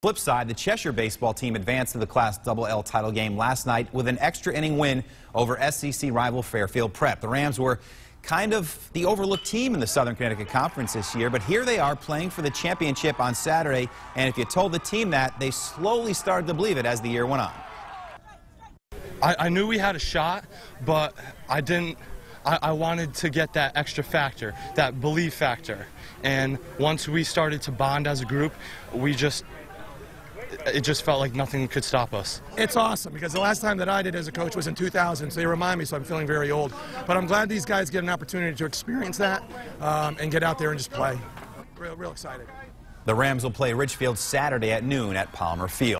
Flip side, the Cheshire baseball team advanced to the Class double L title game last night with an extra inning win over SCC rival Fairfield Prep. The Rams were kind of the overlooked team in the Southern Connecticut Conference this year, but here they are playing for the championship on Saturday, and if you told the team that, they slowly started to believe it as the year went on. I, I knew we had a shot, but I didn't. I wanted to get that extra factor, that belief factor. And once we started to bond as a group, we just it just felt like nothing could stop us. It's awesome because the last time that I did as a coach was in 2000, so they remind me, so I'm feeling very old. But I'm glad these guys get an opportunity to experience that um, and get out there and just play. Real, real excited. The Rams will play Ridgefield Saturday at noon at Palmer Field.